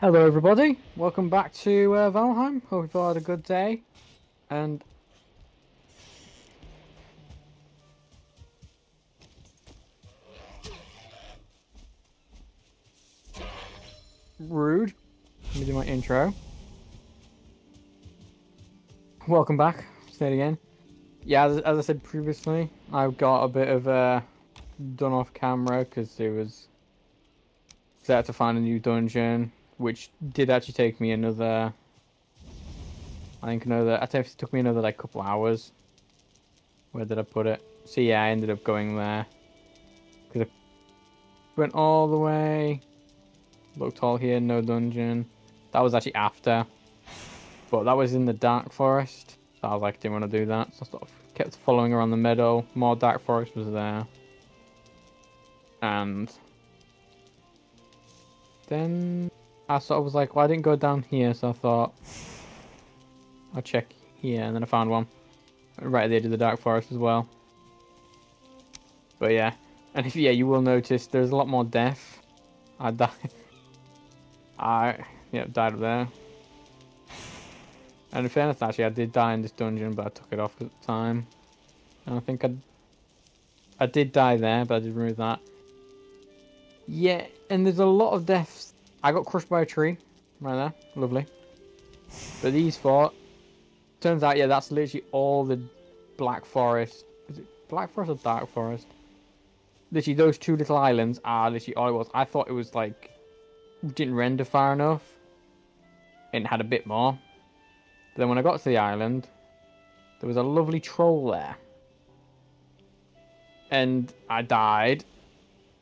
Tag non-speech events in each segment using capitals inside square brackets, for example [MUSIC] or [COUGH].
Hello, everybody. Welcome back to uh, Valheim. Hope you've all had a good day. And rude. Let me do my intro. Welcome back. Say it again. Yeah, as, as I said previously, I've got a bit of uh, done off camera because it was set to find a new dungeon, which did actually take me another. I think another. I think it took me another like couple hours. Where did I put it? So yeah, I ended up going there. Cause I went all the way. Looked all here, no dungeon. That was actually after. But that was in the dark forest. So I was like, didn't want to do that. So I sort of kept following around the meadow. More dark forest was there. And then I sort of was like, well, I didn't go down here, so I thought I'll check here, and then I found one right at the edge of the dark forest as well. But yeah, and if yeah, you will notice there's a lot more death. I [LAUGHS] died. I yeah died up there. And in fairness, actually, I did die in this dungeon, but I took it off at the time. And I think I I did die there, but I did remove that. Yeah, and there's a lot of deaths. I got crushed by a tree, right there, lovely. But these four, turns out, yeah, that's literally all the Black Forest. Is it Black Forest or Dark Forest? Literally, those two little islands are literally all it was. I thought it was like didn't render far enough. It had a bit more. But then when I got to the island, there was a lovely troll there. And I died.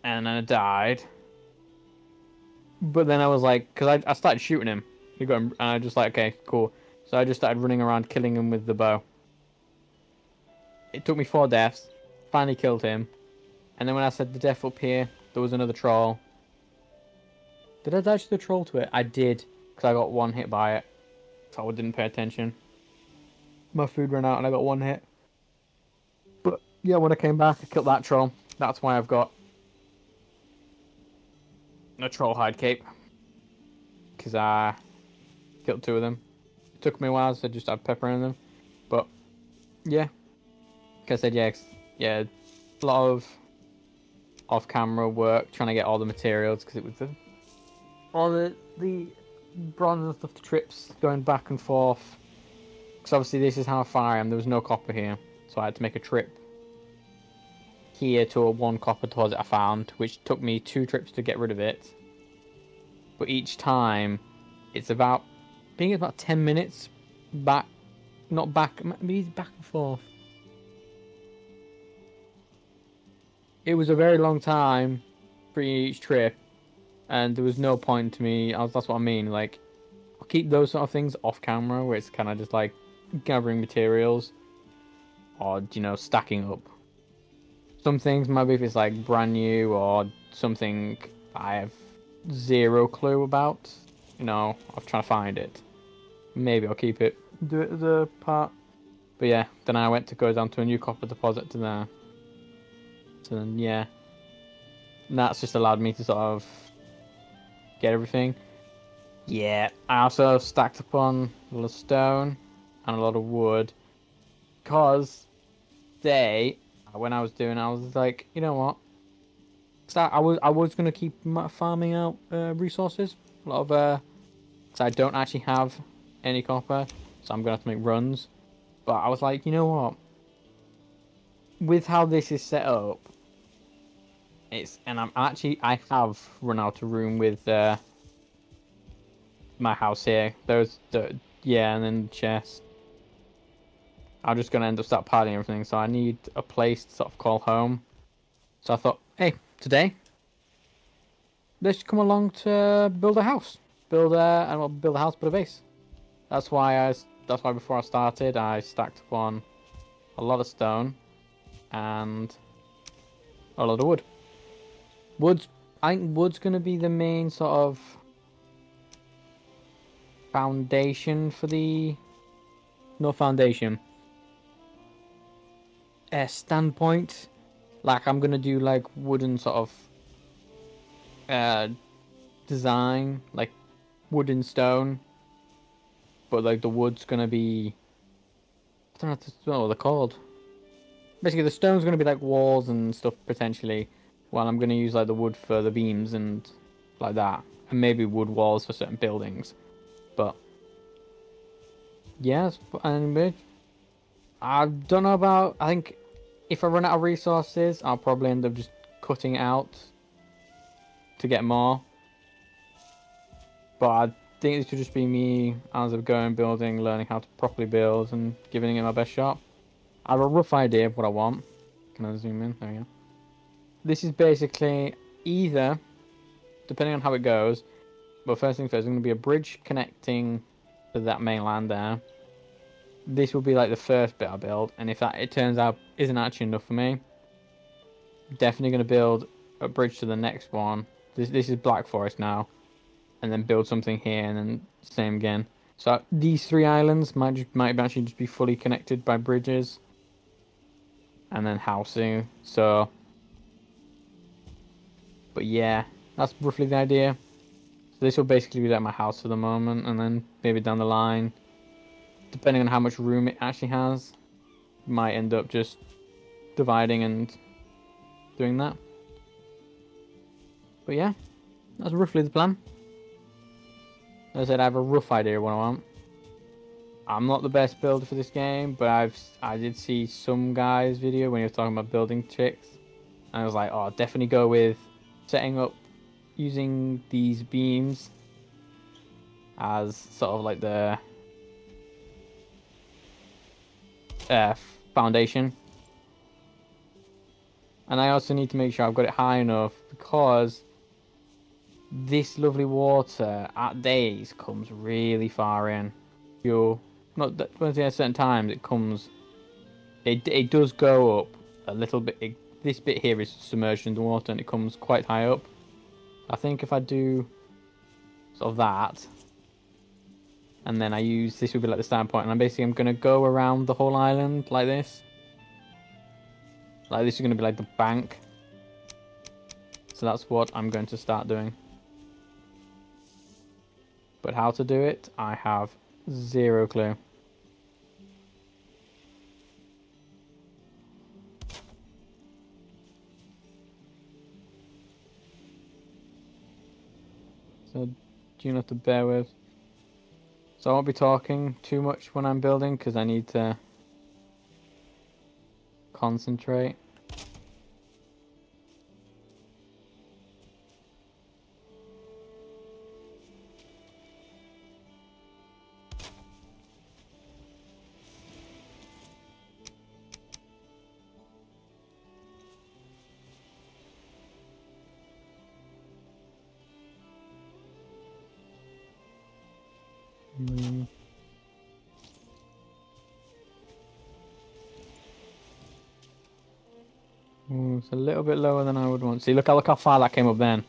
And then I died. But then I was like, because I, I started shooting him. He got him, and I just like, okay, cool. So I just started running around killing him with the bow. It took me four deaths. Finally killed him. And then when I said the death up here, there was another troll. Did I dodge the troll to it? I did, because I got one hit by it. So I didn't pay attention. My food ran out and I got one hit. But yeah, when I came back, I killed that troll. That's why I've got a troll hide cape. Because I killed two of them. It took me a while, so I just pepper in them. But yeah, like I said, yeah, yeah, a lot of off-camera work trying to get all the materials because it was the all the the bronze and stuff, the trips going back and forth. Because obviously this is how far I am. There was no copper here, so I had to make a trip here to a one copper deposit I found, which took me two trips to get rid of it. But each time, it's about, I think it's about 10 minutes back, not back, maybe back and forth. It was a very long time for each trip, and there was no point to me. Was, that's what I mean. Like, I'll keep those sort of things off camera, where it's kind of just like gathering materials, or you know, stacking up. Some things maybe if it's like brand new or something I have zero clue about, you know, I'm trying to find it. Maybe I'll keep it, do it as a part. But yeah, then I went to go down to a new copper deposit to there. So then yeah, and that's just allowed me to sort of get everything. Yeah, I also stacked up on a lot of stone and a lot of wood. Because they, when I was doing, I was like, you know what? So I was I was gonna keep farming out uh, resources. A lot of uh, so I don't actually have any copper, so I'm gonna have to make runs. But I was like, you know what? With how this is set up, it's and I'm actually I have run out of room with uh, my house here. There's the yeah, and then the chest. I'm just gonna end up start piling everything, so I need a place to sort of call home. So I thought, hey, today, let's come along to build a house, build a and we'll build a house, put a base. That's why I. That's why before I started, I stacked up on a lot of stone and a lot of wood. Wood's. I think wood's gonna be the main sort of foundation for the. No foundation. Standpoint like I'm gonna do like wooden sort of uh design, like wood and stone, but like the wood's gonna be. I don't know, what what they're called. Basically, the stone's gonna be like walls and stuff potentially, while I'm gonna use like the wood for the beams and like that, and maybe wood walls for certain buildings. But yes, and I don't know about. I think if I run out of resources, I'll probably end up just cutting out to get more. But I think this would just be me as of going building, learning how to properly build, and giving it my best shot. I have a rough idea of what I want. Can I zoom in? There we go. This is basically either, depending on how it goes, but first thing first, there's going to be a bridge connecting to that mainland there. This will be like the first bit I build, and if that it turns out isn't actually enough for me, definitely going to build a bridge to the next one. This this is Black Forest now, and then build something here, and then same again. So these three islands might just, might actually just be fully connected by bridges, and then housing. So, but yeah, that's roughly the idea. So this will basically be like my house for the moment, and then maybe down the line, depending on how much room it actually has, might end up just dividing and doing that. But yeah, that's roughly the plan. As I said, I have a rough idea of what I want. I'm not the best builder for this game, but I've I did see some guy's video when he was talking about building tricks, and I was like, oh, definitely go with setting up using these beams as sort of like the uh, foundation. And I also need to make sure I've got it high enough because this lovely water at days comes really far in. You'll not that at certain times it comes. It it does go up a little bit. It, this bit here is submerged in the water and it comes quite high up. I think if I do sort of that, and then I use this will be like the starting point, and I'm basically I'm gonna go around the whole island like this. Like this is gonna be like the bank. So that's what I'm going to start doing. But how to do it, I have zero clue. So do you have to bear with. So I won't be talking too much when I'm building because I need to concentrate. Bit lower than I would want. See, look look how far that came up then.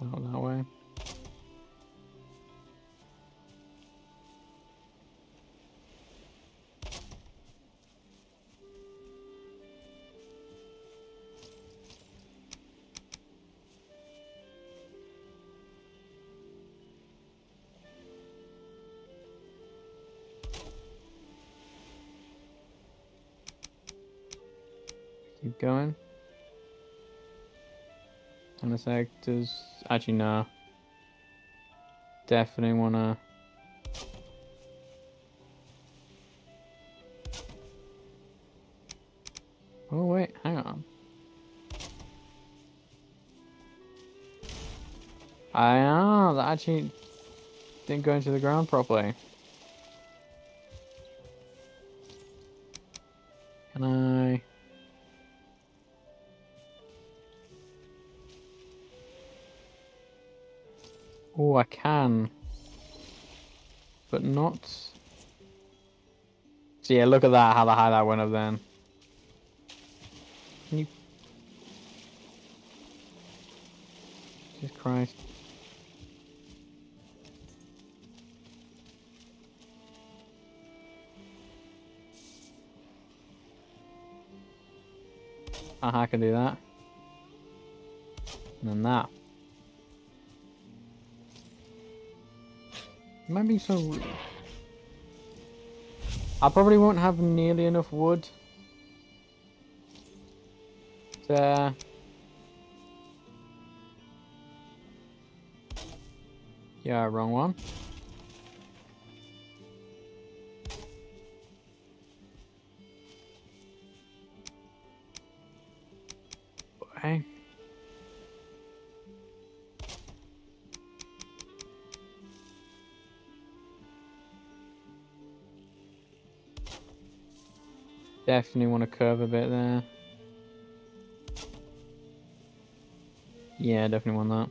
Not that way. Keep going. And a sec, does actually no. Definitely wanna. Oh wait, hang on. I know that actually didn't go into the ground properly. not. So yeah, look at that, how the high that went up then. Can you... Jesus Christ. Uh -huh, I can do that. And then that. Am I being so rude? I probably won't have nearly enough wood. To... Yeah, wrong one. Definitely want to curve a bit there. Yeah, definitely want that.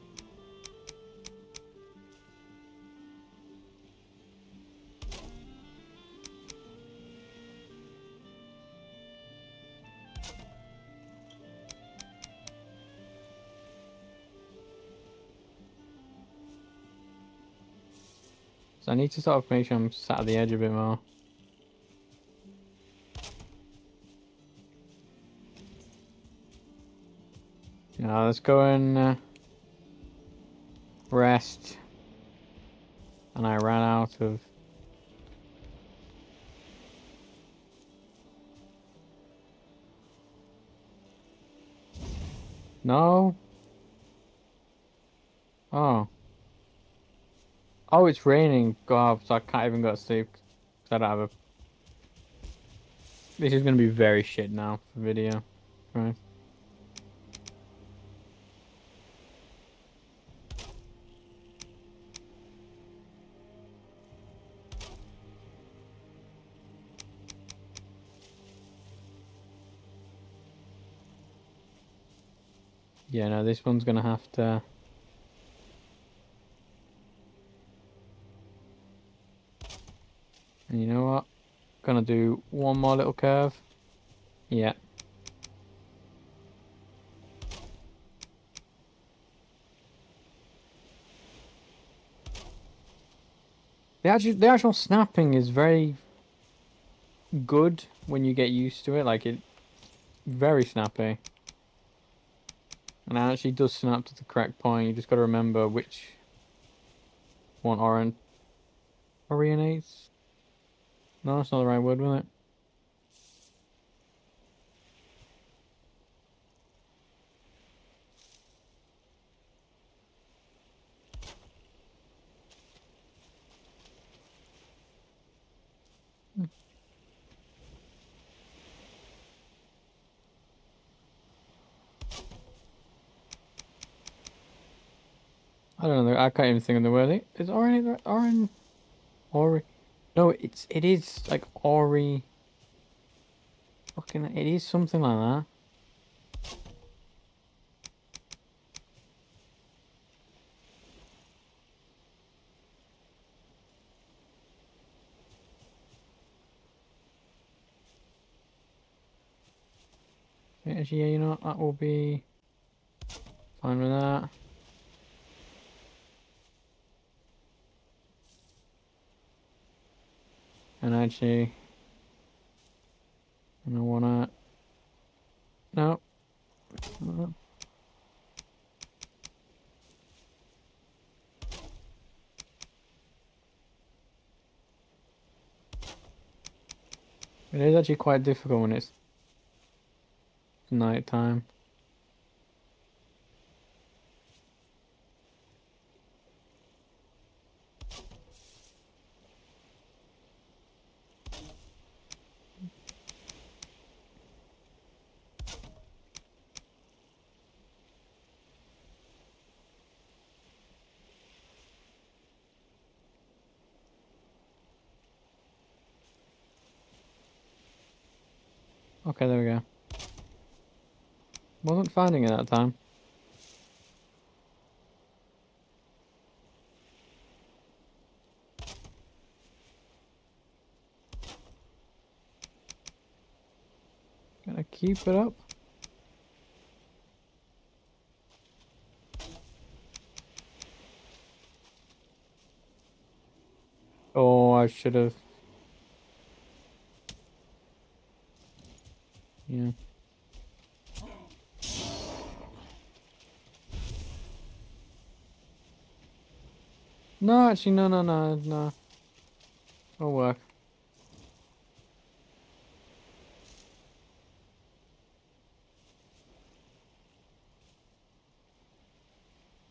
So I need to sort of make sure I'm sat at the edge a bit more. Now let's go and uh, rest. And I ran out of... No? Oh. Oh, it's raining. God, so I can't even go to sleep. Cause I don't have a... This is going to be very shit now for video. Right. Yeah, no, this one's going to have to... And you know what? Gonna do one more little curve. Yeah. The actual, the actual snapping is very good when you get used to it. Like it, very snappy. And it actually does snap to the correct point. You just got to remember which one orient orientates. No, that's not the right word, was it? I don't know. I can't even think of the word. Is orange orange Ori? no, it's it is like Ori. Fucking, it is something like that. Yeah, you know? That will be fine with that. And actually, I don't wanna. No. no. It is actually quite difficult when it's night time. Okay, there we go. Wasn't finding it that time. Gonna keep it up. Oh, I should have Yeah. No, actually, no, no, no, no. It'll work.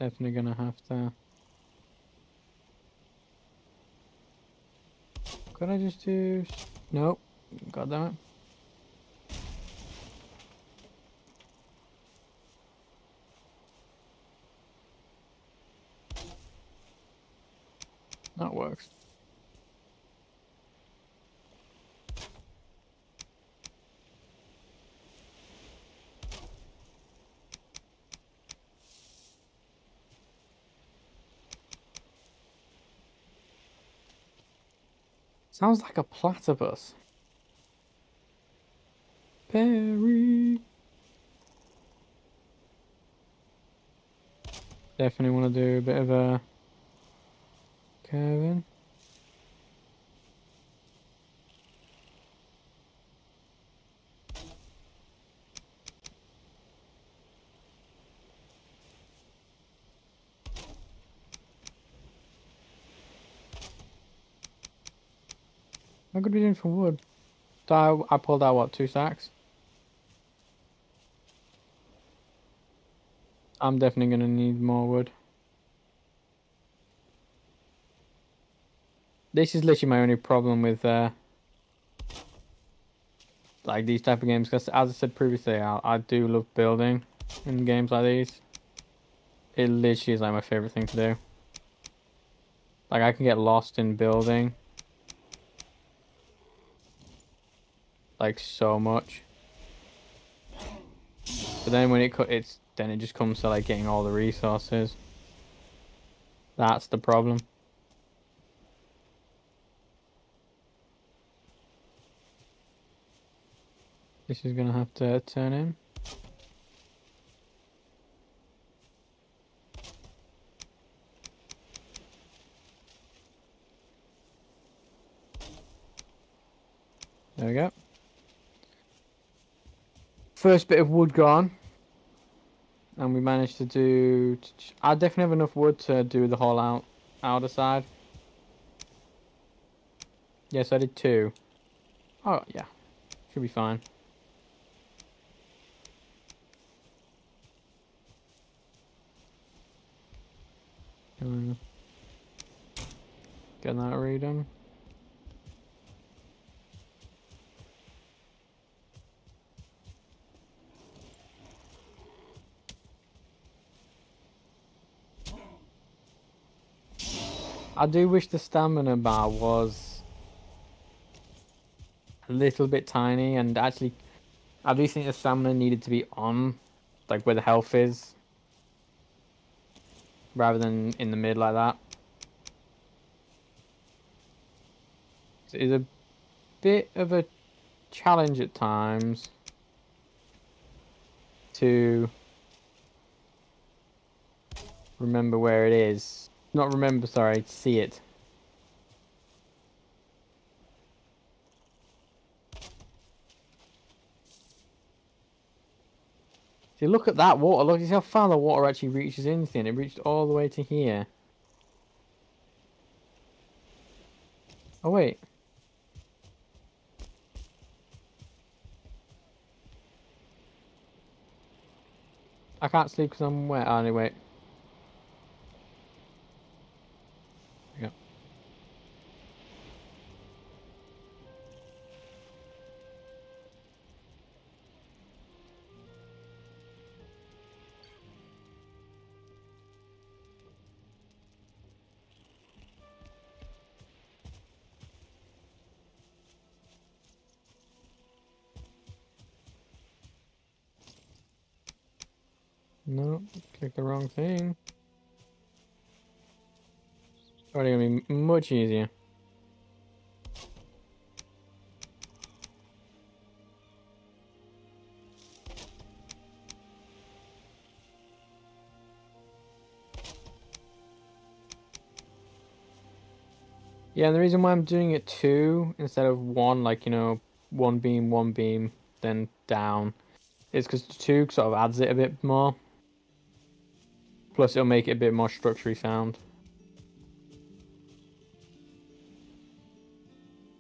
Definitely gonna have to. Could I just do? Nope. God damn it. That works. Sounds like a platypus. Perry. Definitely want to do a bit of a Kevin. How good are we doing for wood? I, I pulled out what, two sacks? I'm definitely gonna need more wood. This is literally my only problem with uh, like these type of games because as I said previously, I, I do love building in games like these. It literally is like my favorite thing to do. Like I can get lost in building. Like so much. But then when it it's then it just comes to like getting all the resources. That's the problem. This is gonna have to turn in. There we go. First bit of wood gone. And we managed to do... I definitely have enough wood to do the whole out outer side. Yes, I did two. Oh, yeah. Should be fine. Get that reading. I do wish the stamina bar was a little bit tiny and actually I do think the stamina needed to be on like where the health is rather than in the mid like that. It's a bit of a challenge at times to remember where it is. Not remember, sorry, to see it. See, look at that water. Look, see how far the water actually reaches anything. It reached all the way to here. Oh, wait. I can't sleep because I'm wet. Oh, anyway. No, click the wrong thing. It's already gonna be much easier. Yeah, and the reason why I'm doing it two instead of one, like, you know, one beam, one beam, then down, is because two sort of adds it a bit more. Plus, it'll make it a bit more structurally sound.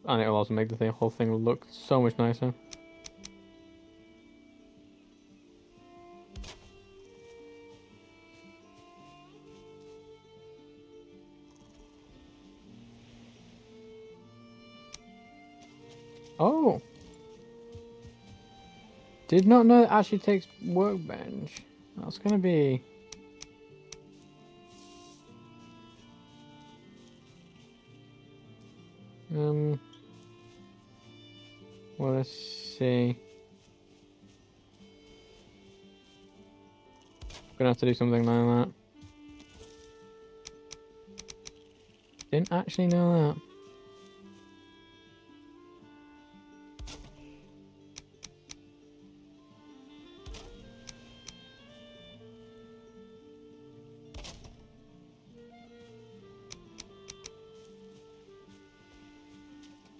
And it'll also make the thing, whole thing look so much nicer. Oh! Did not know it actually takes workbench. That's gonna be... Well, let's see. I'm Gonna have to do something like that. Didn't actually know that.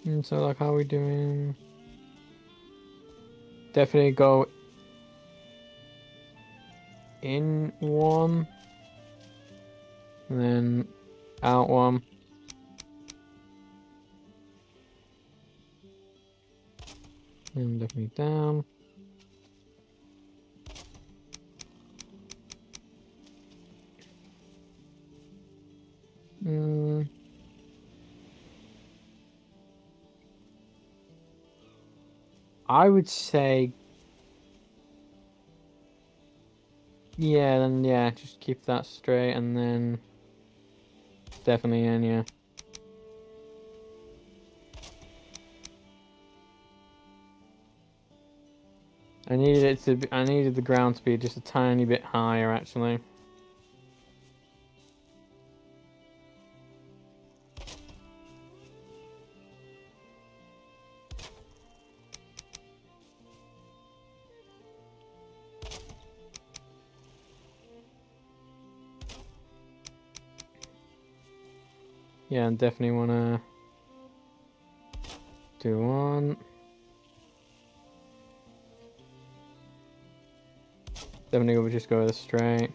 And so like how are we doing? Definitely go in one. And then out one. And definitely down. I would say, yeah, then yeah, just keep that straight, and then definitely in, yeah. I needed it to. Be, I needed the ground to be just a tiny bit higher, actually. Yeah, and definitely want to do one. Definitely we'll just go straight.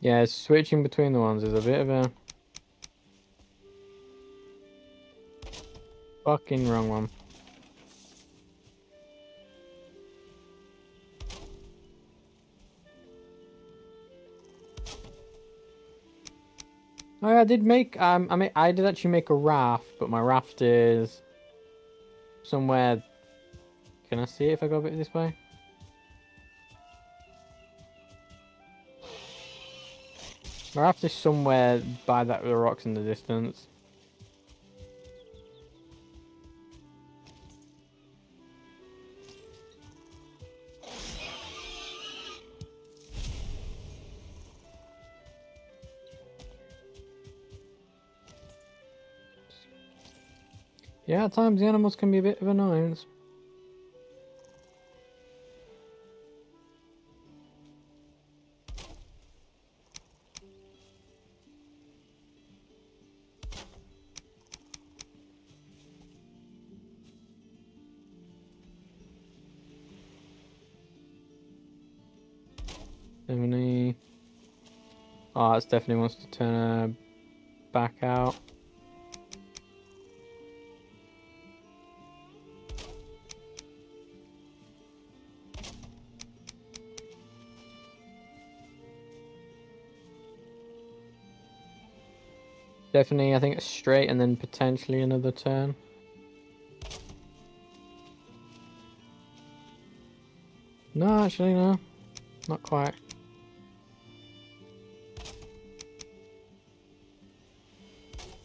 Yeah, switching between the ones is a bit of a fucking wrong one. I did make um I mean I did actually make a raft, but my raft is somewhere can I see it if I go a bit this way? My raft is somewhere by that the rocks in the distance. Yeah, at times the animals can be a bit of annoyance. Definitely. Oh, ah, it definitely wants to turn her back out. Definitely, I think it's straight and then potentially another turn. No, actually, no. Not quite.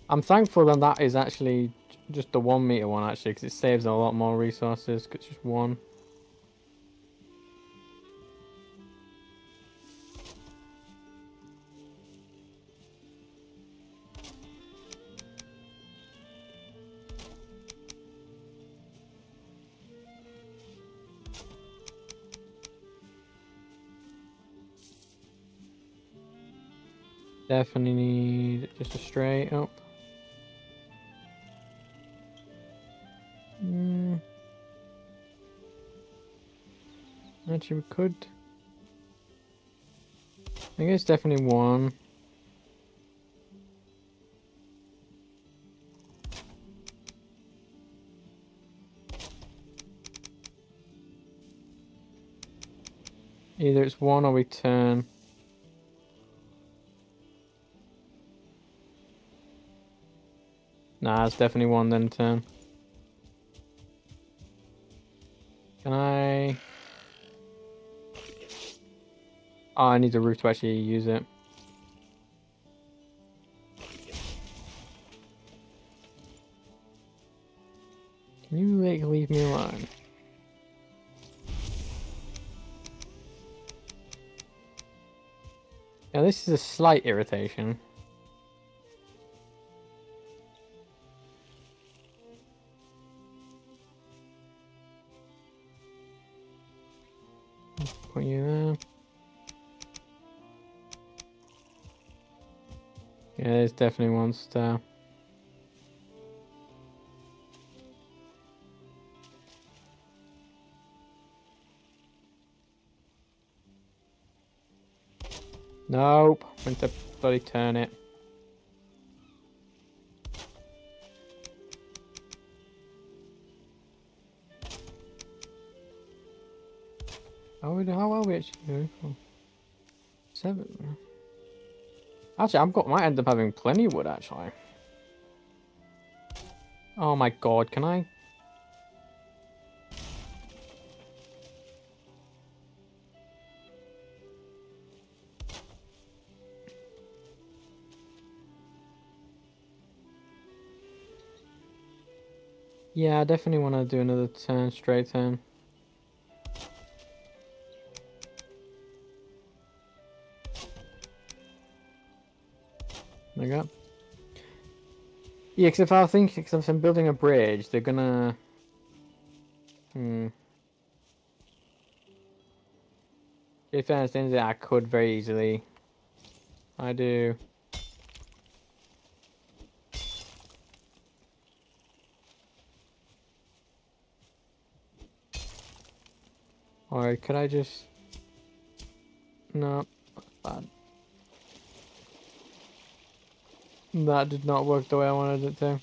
I'm thankful that that is actually just the one meter one, actually, because it saves a lot more resources, because just one. Definitely need just a straight up. Mm. Actually, we could. I guess definitely one. Either it's one or we turn. Nah, it's definitely one then turn. Can I... Oh, I need the roof to actually use it. Can you like leave me alone? Now this is a slight irritation. Definitely wants to. Nope. Went to bloody turn it. How, how are we actually doing? Seven. Actually, I've got might end up having plenty of wood actually. Oh my god, can I Yeah, I definitely want to do another turn, straight turn. We go. Yeah, because if I think, because if I'm building a bridge, they're gonna... Hmm. If I understand that, I could very easily. I do. Alright, could I just... No, bad. That did not work the way I wanted it to.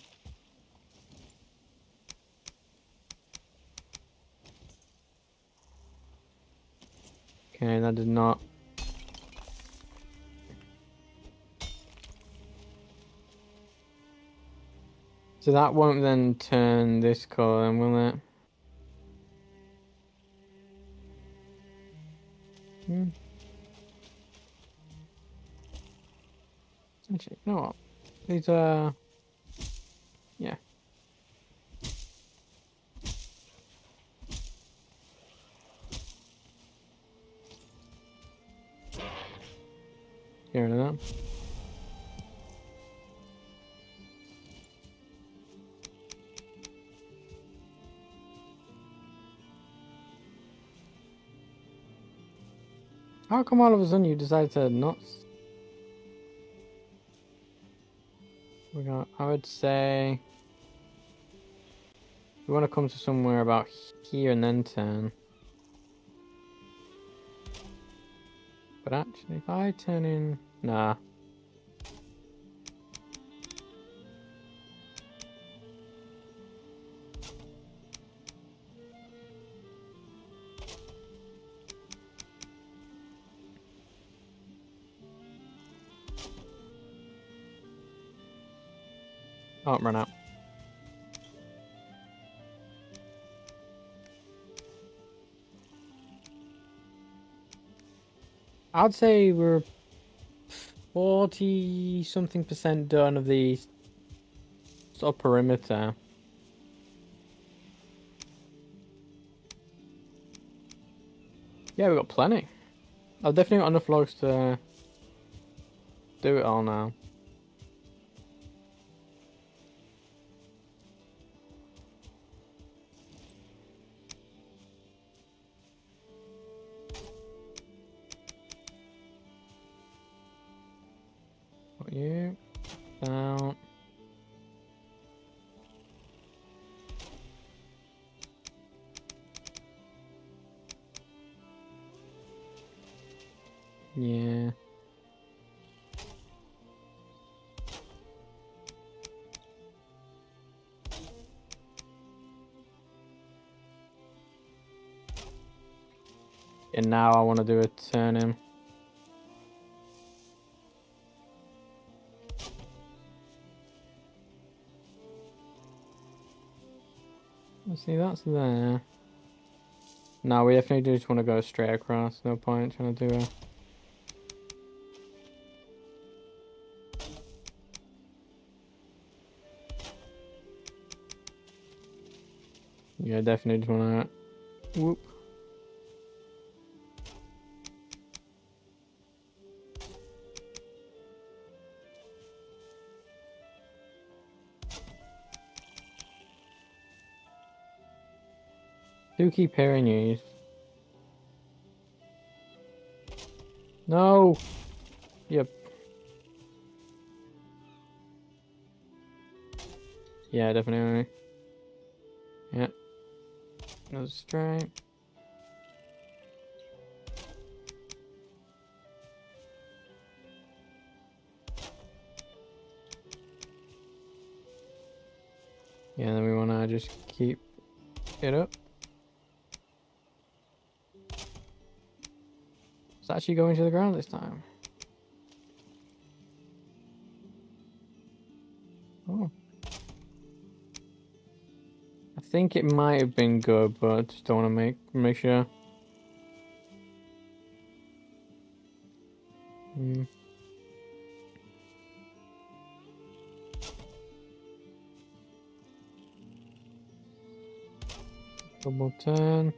Okay, that did not. So that won't then turn this color, will it? Hmm. Actually, you know what? These are... Yeah. Get rid. How come all of a sudden you decide to not? I would say we want to come to somewhere about here and then turn. But actually, if I turn in, nah. Oh, run out. I'd say we're 40 something percent done of the sort of perimeter. Yeah, we've got plenty. I've definitely got enough logs to do it all now. Down. Yeah. And now I want to do a turn him. See, that's there. No, we definitely just want to go straight across. No point trying to do a... Yeah, definitely just want to... Whoop. Do keep hearing you. No! Yep. Yeah, definitely. Yeah. No strike. Yeah, then we want to just keep it up. It's actually going to the ground this time. Oh. I think it might have been good, but I just don't want to make make sure. Hmm. Double ten.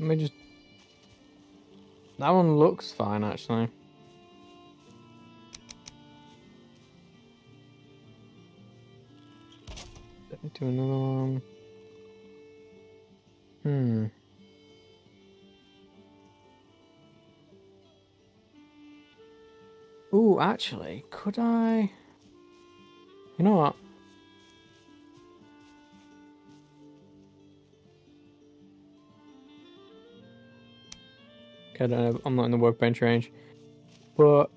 Let me just... That one looks fine, actually. Let me do another one. Hmm. Ooh, actually, could I... You know what? I don't uh, know, I'm not in the workbench range. But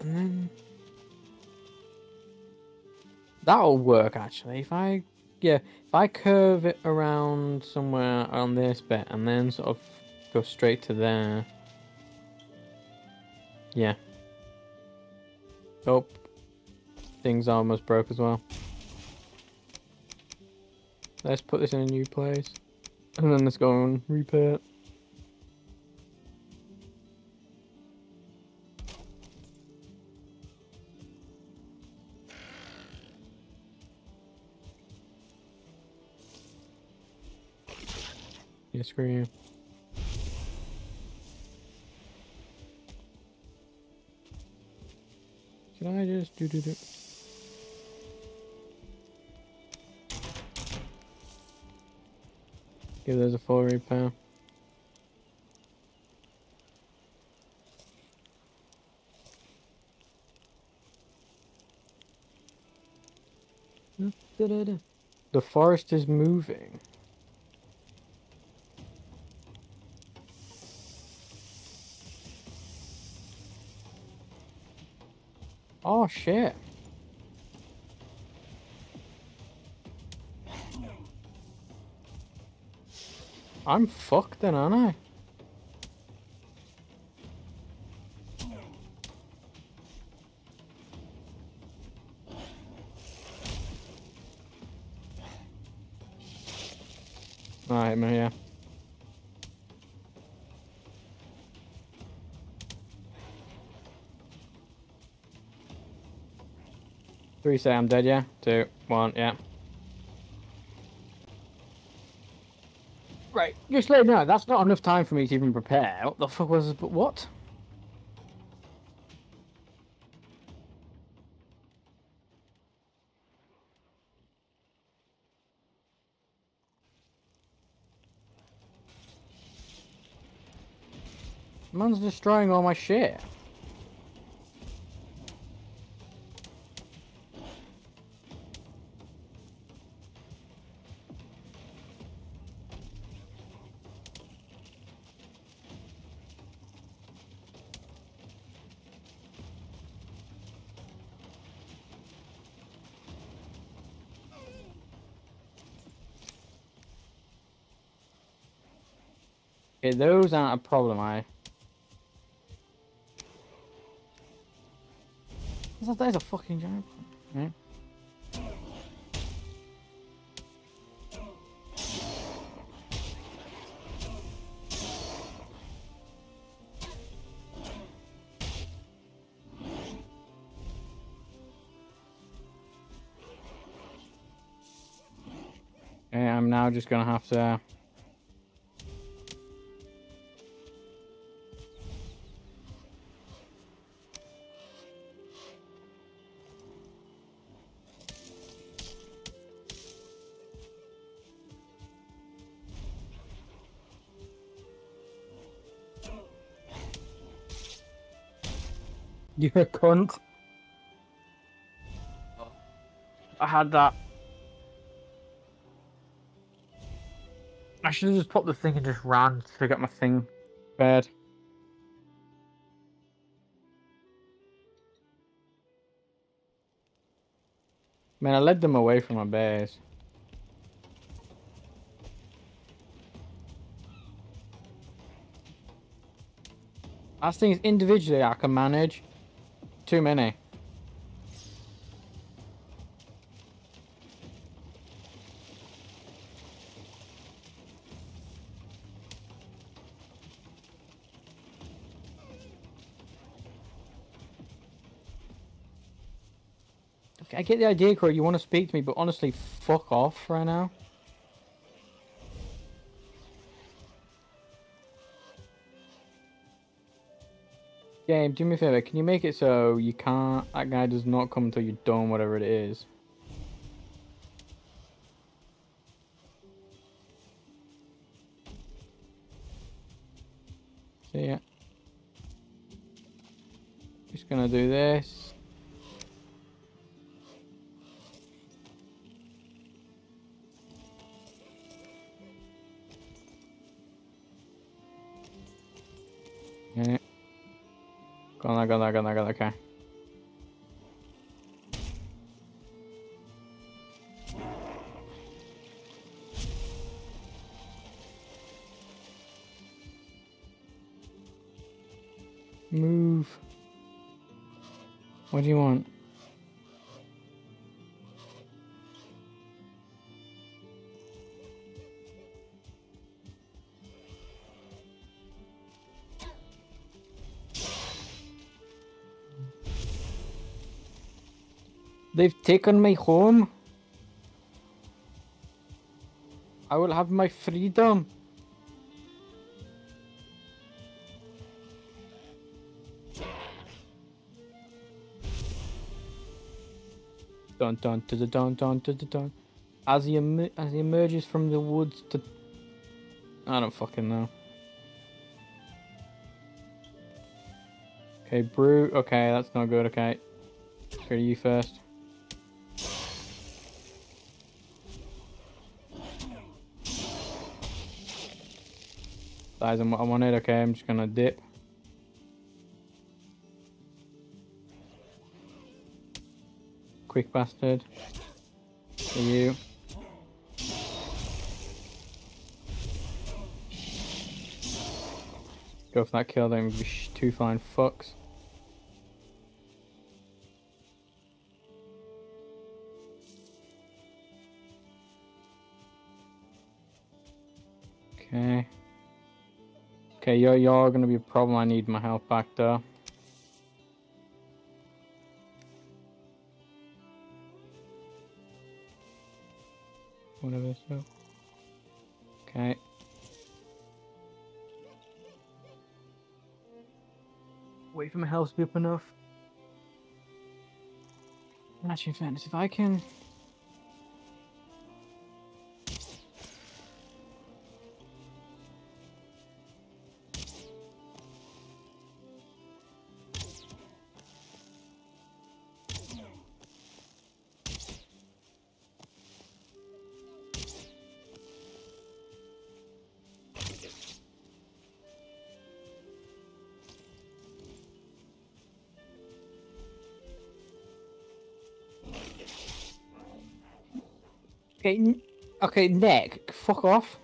then that'll work actually. If I yeah, if I curve it around somewhere on this bit and then sort of go straight to there. Yeah. Oh. Things almost broke as well. Let's put this in a new place. And then let's go and repair it. Screw you. Can I just do do do? Give those a full repair. Hmm? The forest is moving. Shit. I'm fucked then, aren't I? Three say I'm dead, yeah? Two, one, yeah. Right, just let me know, that's not enough time for me to even prepare. What the fuck was but what? Man's destroying all my shit. Okay, those aren't a problem, I. There's a fucking giant. Right? Okay, I'm now just gonna have to You're a cunt. I had that. I should have just popped the thing and just ran to get my thing bed. Man, I led them away from my base. As things individually I can manage. Too many. I get the idea, Corey. You want to speak to me, but honestly, fuck off right now. Game, do me a favor. Can you make it so you can't? That guy does not come until you're done, whatever it is. See ya. Just gonna do this. Okay. Go on, go on, go on, go on, okay. Move. What do you want? They've taken my home. I will have my freedom. Dun dun to the dun dun to the dun. As he as he emerges from the woods to, I don't fucking know. Okay, brew. Okay, that's not good. Okay, go to you first. Size I'm, I'm on it. Okay, I'm just gonna dip. Quick bastard. For you. Go for that kill, then two fine fucks. Okay. Okay, you're, you're gonna be a problem. I need my health back there. Whatever, so. Okay. Wait for my health to be up enough. Actually, in fairness, if I can Okay, okay, Nick, fuck off.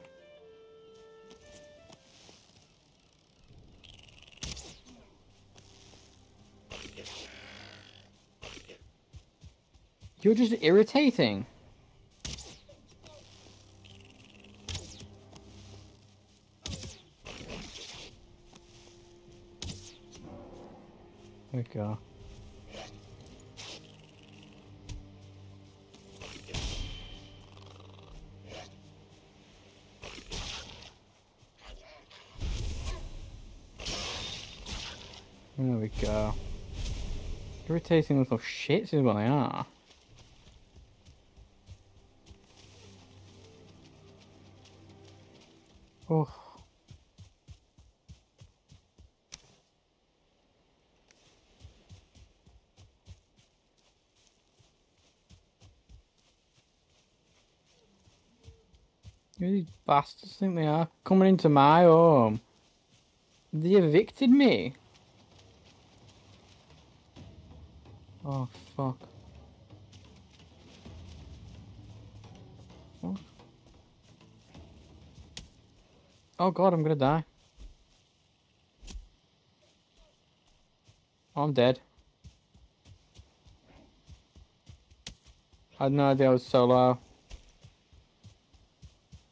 You're just irritating. There we go. Go. Uh, irritating little shits is what they are. Oh. Who these bastards think they are? Coming into my home. They evicted me. Oh, fuck. Fuck. Oh god, I'm gonna die. Oh, I'm dead. I had no idea I was so low.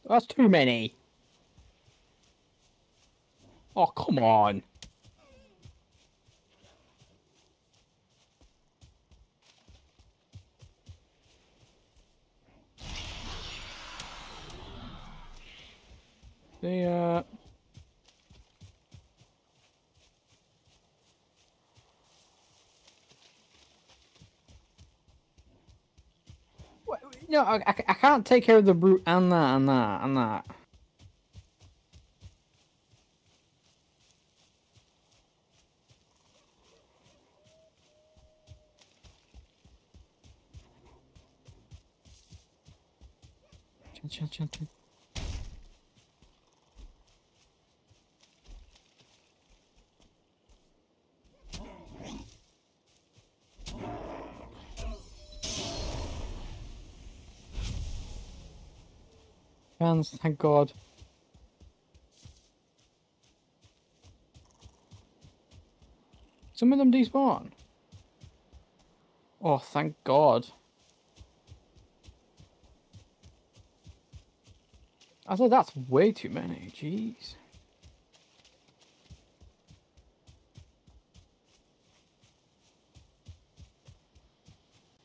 That's too many. Oh, come on. They, uh... No, I, I can't take care of the brute and that and that and that. Chill, chill, chill, chill. Fans, thank God. Some of them despawn. Oh, thank God. I thought that's way too many. Jeez.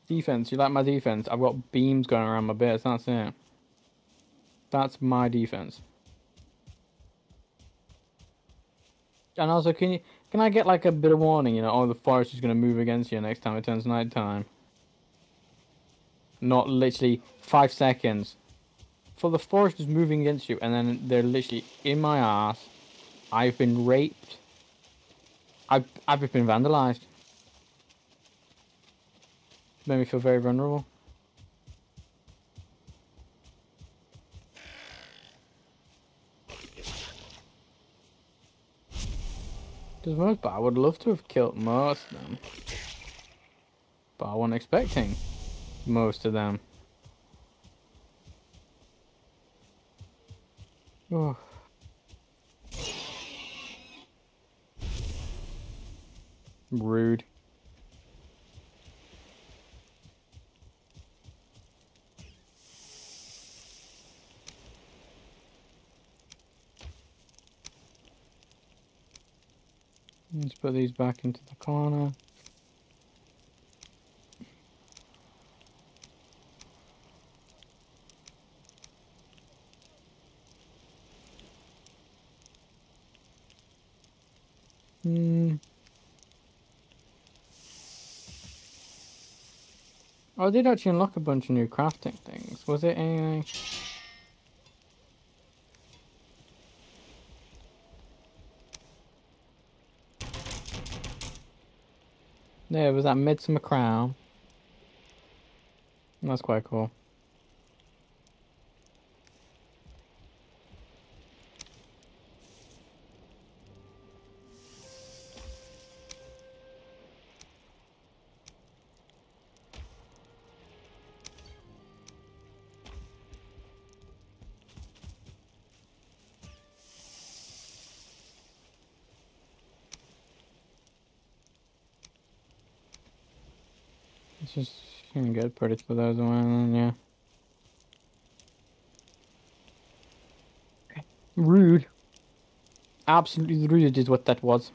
Defense. You like my defense? I've got beams going around my base. That's it. That's my defense. And also, can you can I get like a bit of warning? You know, oh, the forest is going to move against you next time it turns nighttime. Not literally five seconds. For the forest is moving against you, and then they're literally in my ass. I've been raped. I've I've been vandalized. Made me feel very vulnerable. Most, but I would love to have killed most of them. But I wasn't expecting most of them. Oh. Rude. Let's put these back into the corner. Hmm. Oh, I did actually unlock a bunch of new crafting things. Was it anything? There was that Midsummer Crown. That's quite cool. Let's just can get credits for those one, yeah. Rude. Absolutely rude is what that was.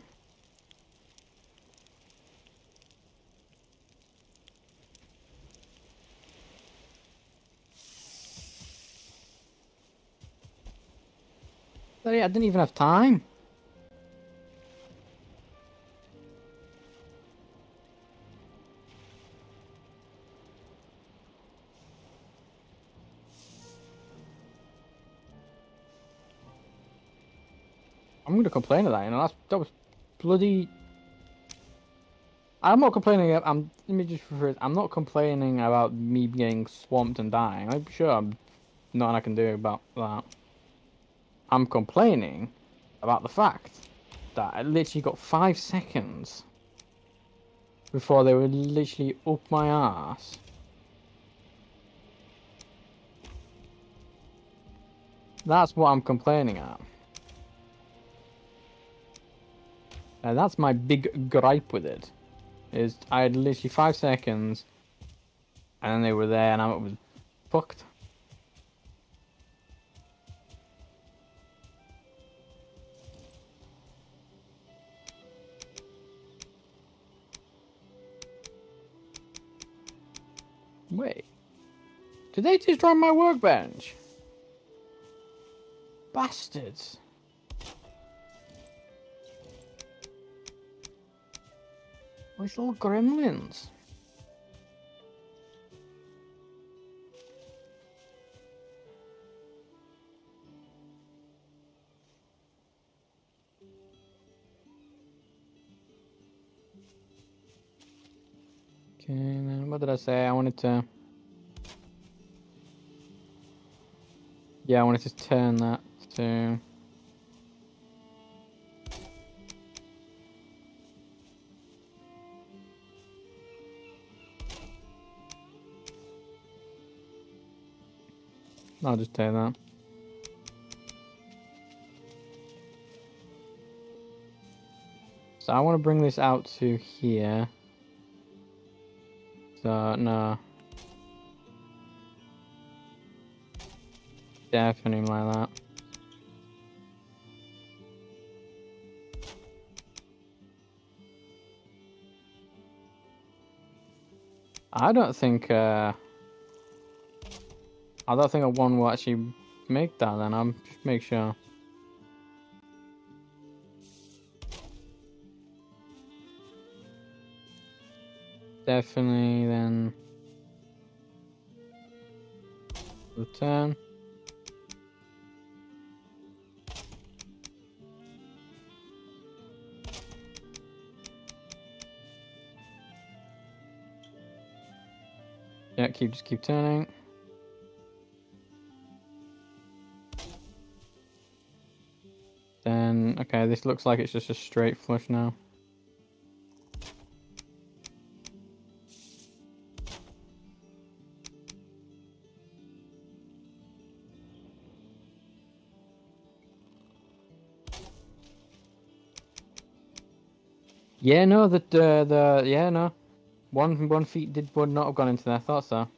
But yeah, I didn't even have time. Complain of that, you know, that's, that was bloody... I'm not complaining, I'm, let me just rephrase, I'm not complaining about me getting swamped and dying. I'm sure I'm nothing I can do about that. I'm complaining about the fact that I literally got five seconds before they were literally up my ass. That's what I'm complaining at. And that's my big gripe with it. Is I had literally five seconds, and then they were there, and I was fucked. Wait. Did they destroy my workbench? Bastards. Little gremlins. Okay, then what did I say? I wanted to... Yeah, I wanted to turn that to... I'll just do that. So I want to bring this out to here. So, no. Definitely like that. I don't think, uh... I don't think a one will actually make that then, I'm just make sure. Definitely then return. Yeah, keep just keep turning. Okay, this looks like it's just a straight flush now. Yeah, no, the uh, the yeah, no, one one feet did would not have gone into there. I thought so.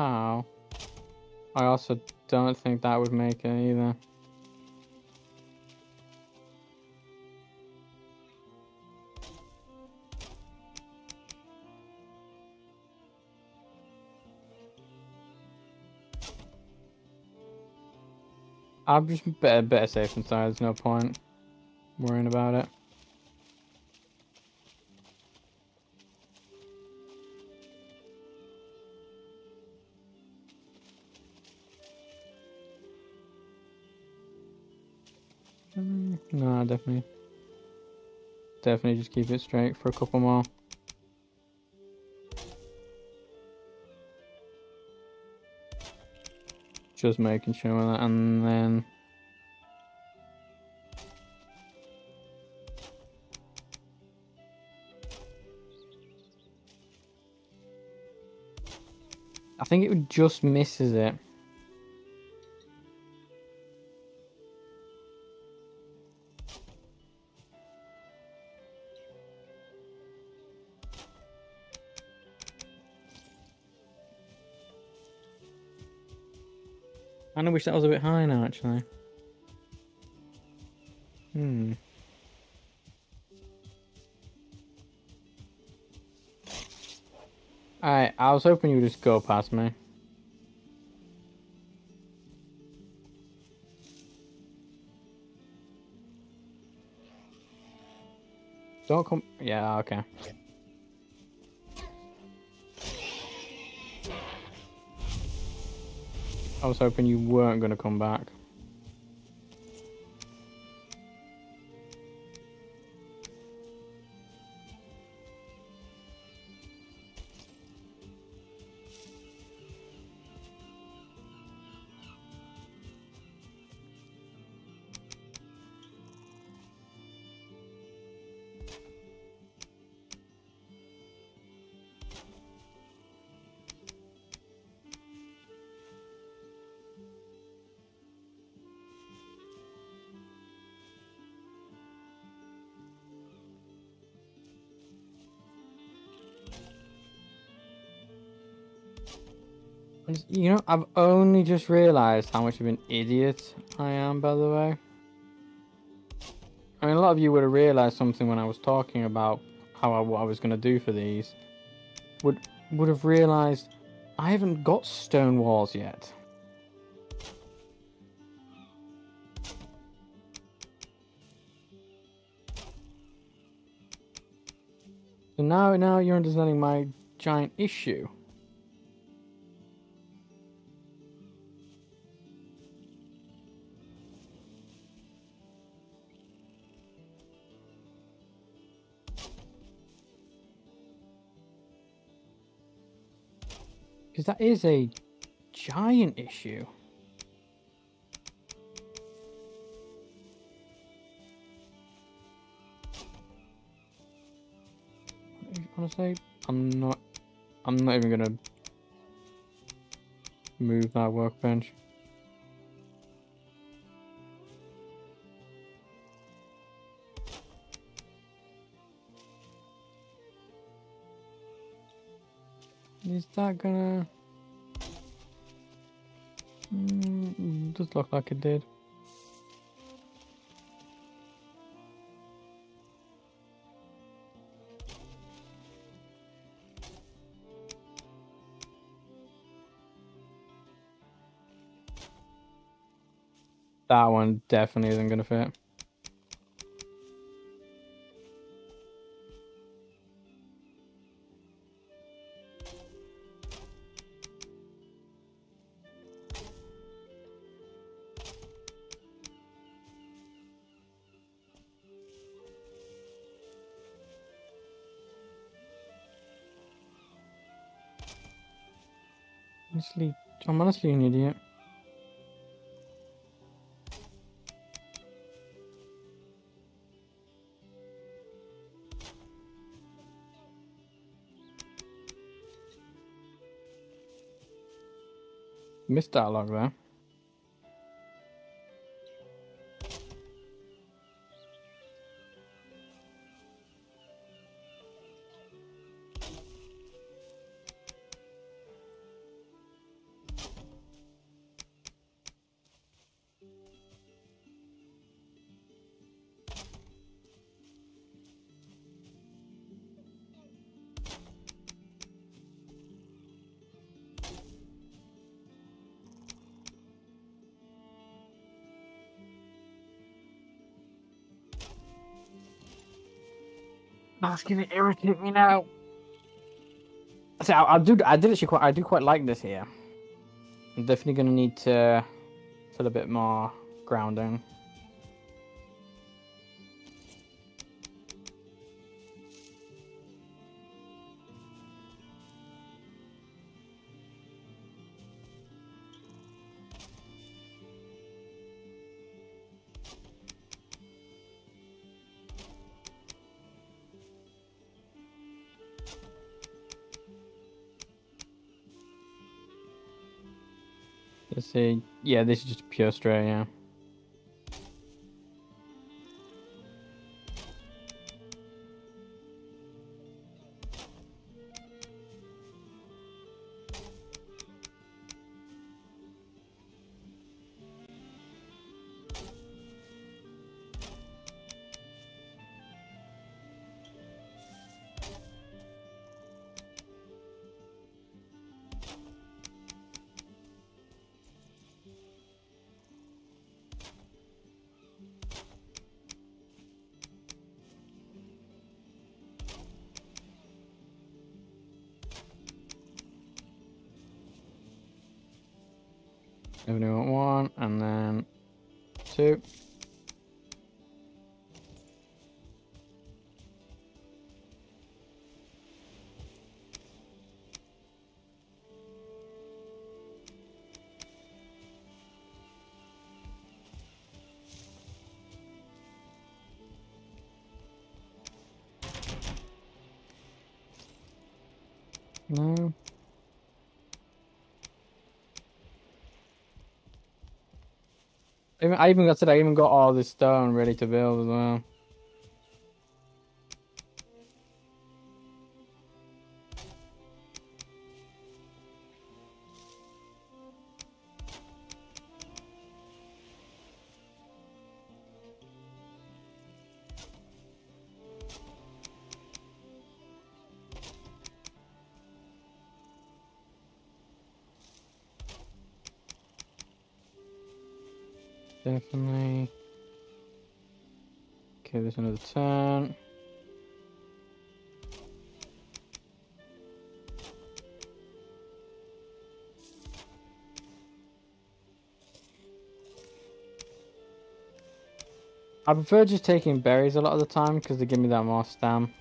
I also don't think that would make it either. I'm just better, better safe than sorry. There's no point worrying about it. definitely. Definitely just keep it straight for a couple more. Just making sure that, and then... I think it just misses it. Wish that was a bit high now, actually. Hmm. Alright, I was hoping you'd just go past me. Don't come. Yeah, okay. I was hoping you weren't going to come back. You know, I've only just realised how much of an idiot I am, by the way. I mean, a lot of you would have realised something when I was talking about how I, what I was going to do for these. Would would have realised I haven't got stone walls yet. So now, now you're understanding my giant issue. Because that is a giant issue. Honestly, I'm not. I'm not even gonna move that workbench. Is that gonna... Mm, does look like it did. That one definitely isn't gonna fit. I'm an idiot. Missed dialogue there. Gonna irritate me now. So I, I do, I did actually quite, I do quite like this here. I'm definitely gonna need to feel a bit more grounding. Let's see. Yeah, this is just pure stray, yeah. I even got said I even got all this stone ready to build as well. Okay, there's another turn. I prefer just taking berries a lot of the time because they give me that more stam.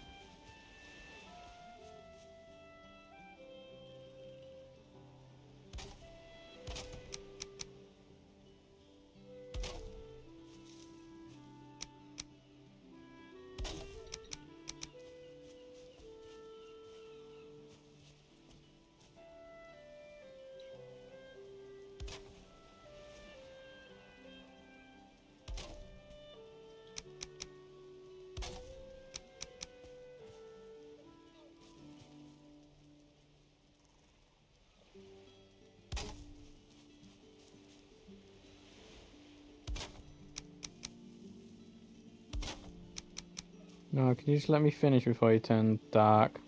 Can you just let me finish before you turn dark?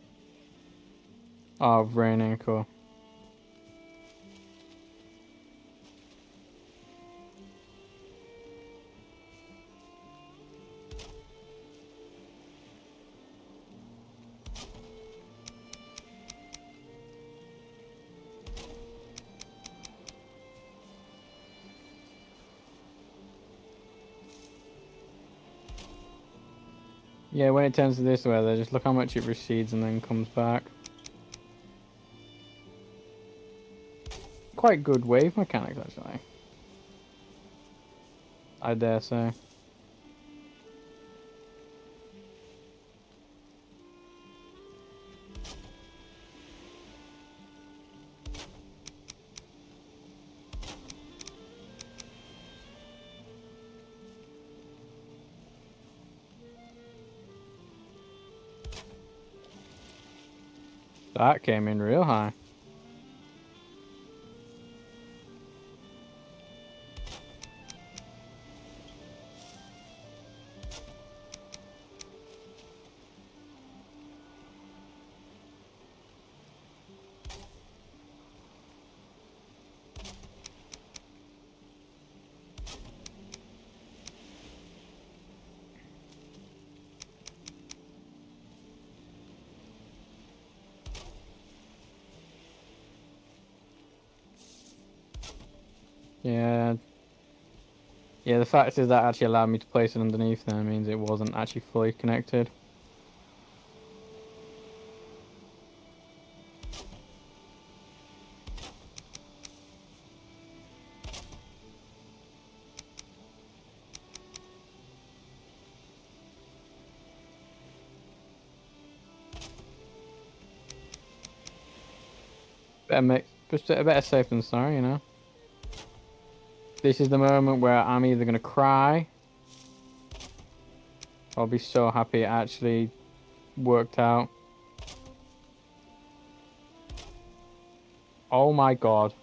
Oh, raining, cool. It turns to this weather, just look how much it recedes and then comes back. Quite good wave mechanics, actually. I dare say. Came in real high. Yeah. Yeah, the fact is that actually allowed me to place it underneath there means it wasn't actually fully connected. Better make, better safe than sorry, you know. This is the moment where I'm either gonna cry. I'll be so happy it actually worked out. Oh my god.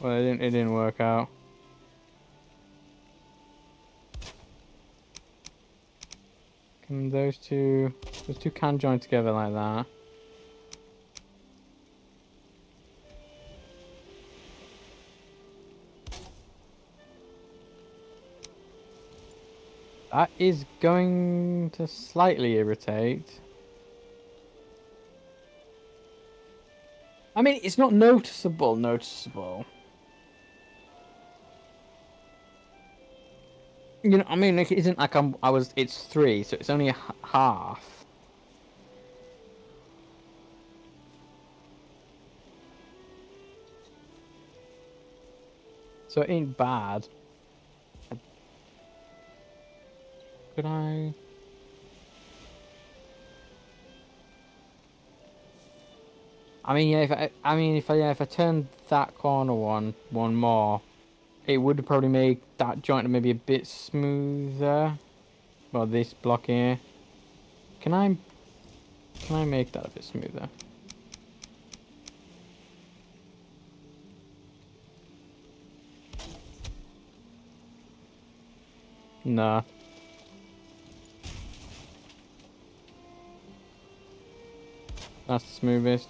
Well, it didn't, it didn't work out. Can those two, those two can join together like that. That is going to slightly irritate. I mean, it's not noticeable, noticeable. You know, I mean, it isn't like I'm, I was, it's three, so it's only a half. So it ain't bad. Could I... I mean, yeah, if I, I mean, if I, yeah, if I turn that corner one, one more, it would probably make that joint maybe a bit smoother. Well, this block here. Can I, can I make that a bit smoother? Nah. That's the smoothest.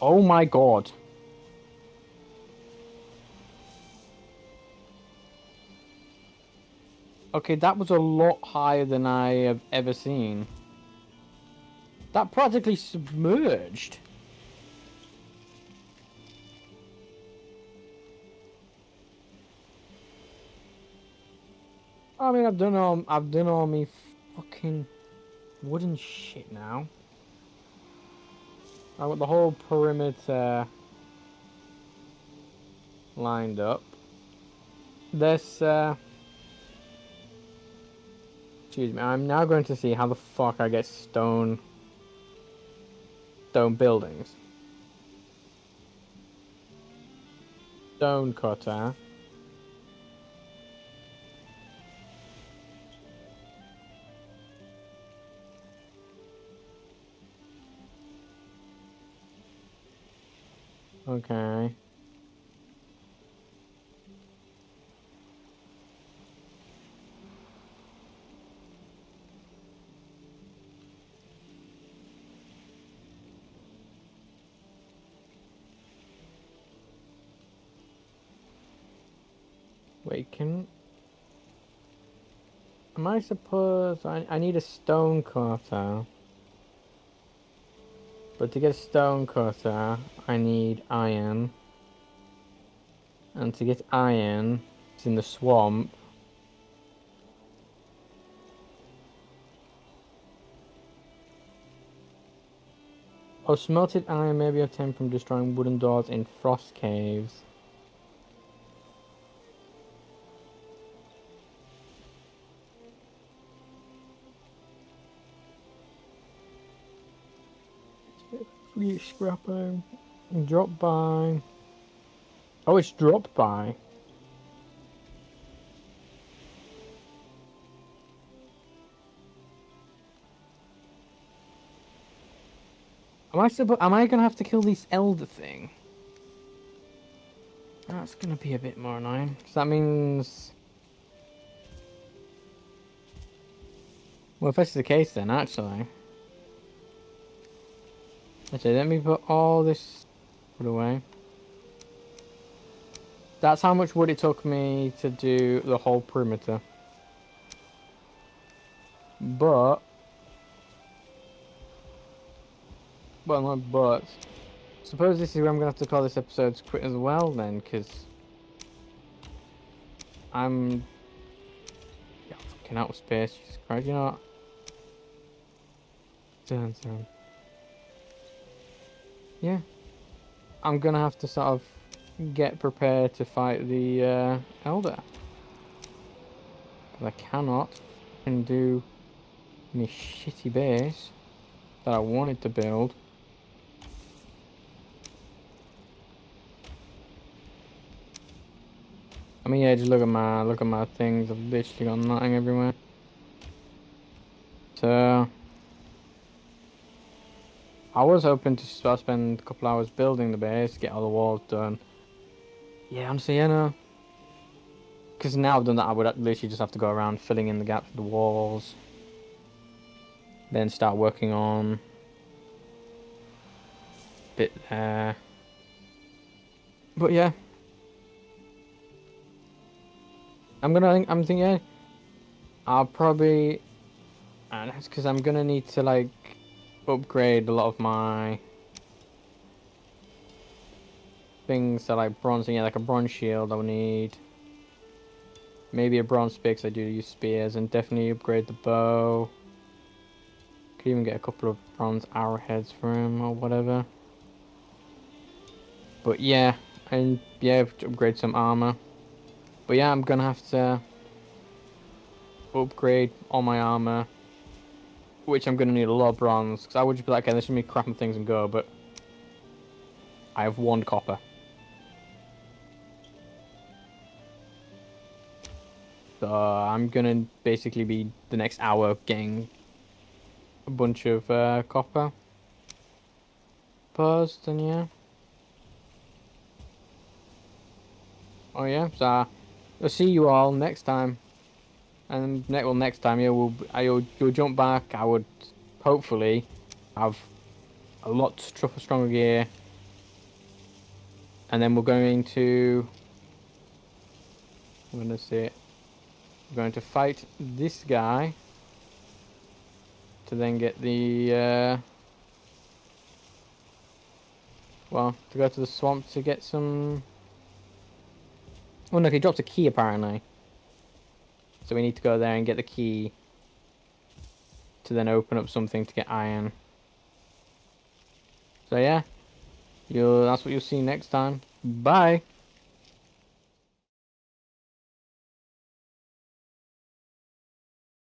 Oh my god. Okay, that was a lot higher than I have ever seen. That practically submerged. I mean, I've done all, I've done all me fucking wooden shit now. I got the whole perimeter lined up. This, uh, excuse me, I'm now going to see how the fuck I get stone, stone buildings. Stone cutter. Okay. Wait, can... Am I supposed... I, I need a stone cutter. But to get a stone cutter, I need iron. And to get iron, it's in the swamp. Oh, smelted iron may be obtained from destroying wooden doors in frost caves. Free scrapper. Drop by. Oh, it's dropped by. Am I supposed? Am I gonna have to kill this elder thing? That's gonna be a bit more annoying. Cause that means. Well, if that's the case, then actually. Okay, let me put all this put away. That's how much wood it took me to do the whole perimeter. But... Well, not but... Suppose this is where I'm going to have to call this episode quit as well then, because... I'm... Yeah, fucking out of space, Jesus Christ, you know what? Yeah, I'm gonna have to sort of get prepared to fight the uh, Elder. But I cannot and do shitty base that I wanted to build. I mean, yeah, just look at my look at my things. I've literally got nothing everywhere. So I was hoping to spend a couple hours building the base, get all the walls done. Yeah, honestly, you know, because now I've done that, I would literally just have to go around filling in the gaps of the walls, then start working on bit there. But yeah, I'm gonna. Think I'm thinking. I'll probably. And that's because I'm gonna need to like upgrade a lot of my things to like bronze. Yeah, like a bronze shield. I'll need. Maybe a bronze spear because I do use spears, and definitely upgrade the bow. Could even get a couple of bronze arrowheads for him or whatever. But yeah, and yeah, upgrade some armor. But yeah, I'm gonna have to upgrade all my armor, which I'm gonna need a lot of bronze. Because I would just be like, okay, this should be crapping things and go, but I have one copper. So I'm gonna basically be the next hour getting a bunch of uh, copper. Paused and yeah. Oh yeah, so I'll see you all next time. And next, well, next time, yeah, we'll, I'll, you'll jump back. I would hopefully have a lot tougher, stronger gear. And then we're going to. I'm going to see it. We're going to fight this guy to then get the. Uh, well, to go to the swamp to get some Oh no, he dropped a key apparently. So we need to go there and get the key to then open up something to get iron. So yeah, you'll that's what you'll see next time. Bye.